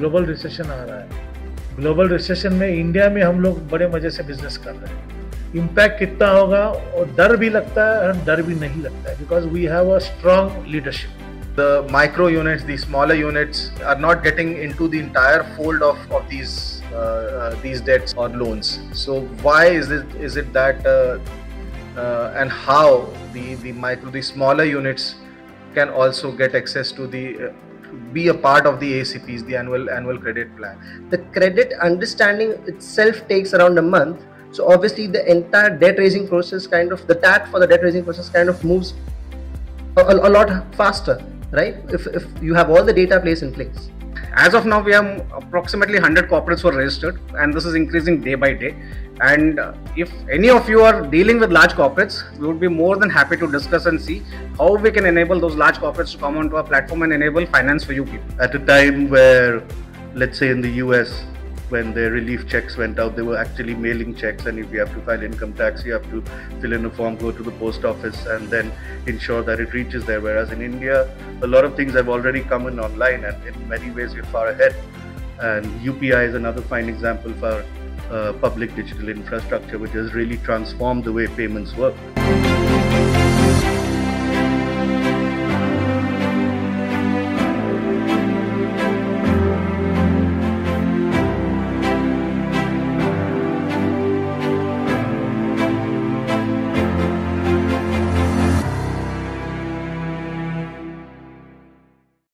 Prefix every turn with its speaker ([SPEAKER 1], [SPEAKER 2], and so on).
[SPEAKER 1] Global recession आ रहा है। Global recession में इंडिया में हम लोग बड़े मज़े से बिज़नेस कर रहे हैं। इम्पैक्ट कितना होगा और डर भी लगता है और डर भी नहीं लगता है because we have a strong leadership
[SPEAKER 2] the micro units the smaller units are not getting into their fold of of these these debts और loans so why is it is it that and how the micro the smaller units can also get access to the uh, be a part of the ACPs, the annual annual credit plan.
[SPEAKER 3] the credit understanding itself takes around a month. So obviously the entire debt raising process kind of the TAT for the debt raising process kind of moves a, a, a lot faster, right? If, if you have all the data place in place.
[SPEAKER 4] As of now, we have approximately 100 corporates were registered, and this is increasing day by day. And uh, if any of you are dealing with large corporates, we would be more than happy to discuss and see how we can enable those large corporates to come onto our platform and enable finance for you people.
[SPEAKER 5] at a time where, let's say in the US, when their relief checks went out, they were actually mailing checks, and if you have to file income tax, you have to fill in a form, go to the post office, and then ensure that it reaches there. Whereas in India, a lot of things have already come in online, and in many ways, we're far ahead. And UPI is another fine example for uh, public digital infrastructure, which has really transformed the way payments work.